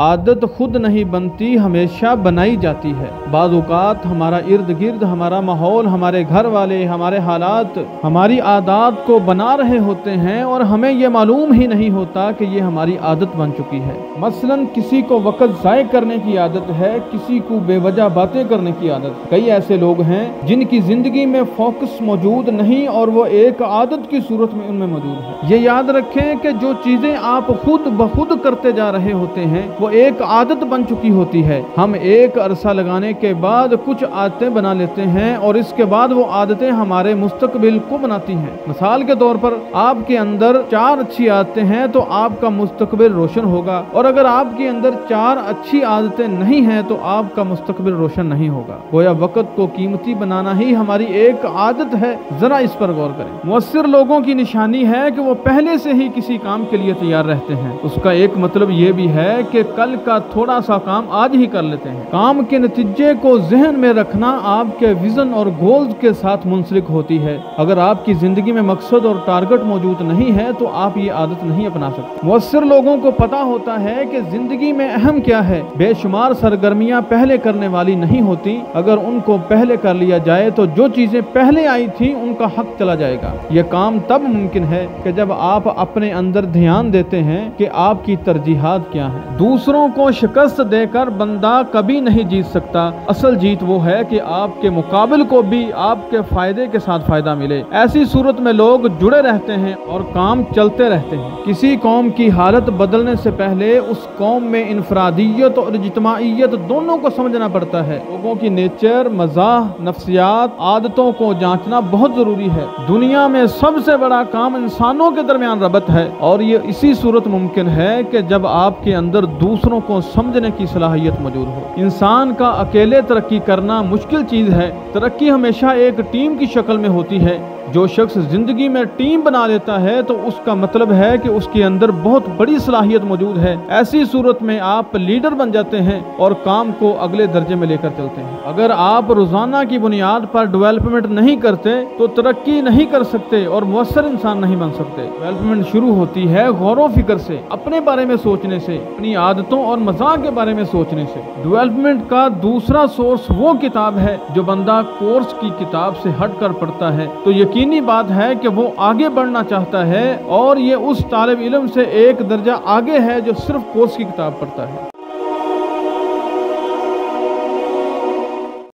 आदत खुद नहीं बनती, हमेशा बनाई जाती है। बाज़ात हमारा इर्द गिर्द हमारा माहौल, हमारे घर वाले हमारे हालात, हमारी आदत को बना रहे होते हैं और हमें ये मालूम ही नहीं होता कि ये हमारी आदत बन चुकी है। मसलन, किसी को वक़्त ज़ाय करने की आदत है, किसी को बेवजह बातें करने की आदत कई ऐसे लोग हैं, जिनकी ज़िंदगी में फोकस मौजूद नहीं और वो एक आदत की सूरत में उनमें मौजूद है। ये याद रखें कि जो चीज़ें आप खुद ब खुद करते जा रहे होते हैं, वो एक आदत बन चुकी होती है। हम एक अरसा लगाने के बाद कुछ आदतें बना लेते हैं और इसके बाद वो आदतें हमारे मुस्तकबिल को बनाती हैं। मिसाल के तौर पर, आपके अंदर चार अच्छी आदतें हैं तो आपका मुस्तकबिल रोशन होगा और अगर आपके अंदर चार अच्छी आदतें नहीं हैं तो आपका मुस्तकबिल रोशन नहीं होगा। गोया वक़्त को कीमती बनाना ही हमारी एक आदत है। ज़रा इस पर गौर करें। मुसर लोगों की निशानी है कि वो पहले से ही किसी काम के लिए तैयार रहते हैं। उसका एक मतलब ये भी है कि कल का थोड़ा सा काम आज ही कर लेते हैं। काम के नतीजे को जहन में रखना आपके विजन और गोल्स के साथ मुंसलिक होती है। अगर आपकी ज़िंदगी में मकसद और टारगेट मौजूद नहीं है तो आप ये आदत नहीं अपना सकते। मुसर लोगों को पता होता है कि ज़िंदगी में अहम क्या है। बेशुमार सरगर्मियाँ पहले करने वाली नहीं होती। अगर उनको पहले कर लिया जाए तो जो चीज़ें पहले आई थी, उनका हक चला जाएगा। ये काम तब मुमकिन है कि जब आप अपने अंदर ध्यान देते हैं कि आपकी तरजीहत क्या है। दूसरों को शिकस्त देकर बंदा कभी नहीं जीत सकता। असल जीत वो है कि आपके मुकाबल को भी आपके फ़ायदे के साथ फ़ायदा मिले। ऐसी सूरत में लोग जुड़े रहते हैं और काम चलते रहते हैं। किसी कौम की हालत बदलने से पहले उस कौम में इनफरादियत और इजतमाहीत दोनों को समझना पड़ता है। लोगों की नेचर मज़ाक नफ्सियात, आदतों को जांचना बहुत ज़रूरी है। दुनिया में सबसे बड़ा काम इंसानों के दरमियान रबत है। और ये इसी सूरत मुमकिन है कि जब आपके अंदर दूसरों को समझने की सलाहियत मौजूद हो। इंसान का अकेले तरक्की करना मुश्किल चीज़ है। तरक्की हमेशा एक टीम की शक्ल में होती है। जो शख्स ज़िंदगी में टीम बना लेता है तो उसका मतलब है कि उसके अंदर बहुत बड़ी सलाहियत मौजूद है। ऐसी सूरत में आप लीडर बन जाते हैं और काम को अगले दर्जे में लेकर चलते हैं। अगर आप रोज़ाना की बुनियाद पर डेवलपमेंट नहीं करते तो तरक्की नहीं कर सकते और मौसर इंसान नहीं बन सकते। डेवलपमेंट शुरू होती है गौर फ़िक्र से, अपने बारे में सोचने से, अपनी आदतों और मज़ाक के बारे में सोचने से। डेवलपमेंट का दूसरा सोर्स वो किताब है, जो बंदा कोर्स की किताब से हट कर पढ़ता है। तो यकीनी बात है कि वो आगे बढ़ना चाहता है और ये उस तालब इलम से एक दर्जा आगे है जो सिर्फ़ कोर्स की किताब पढ़ता है।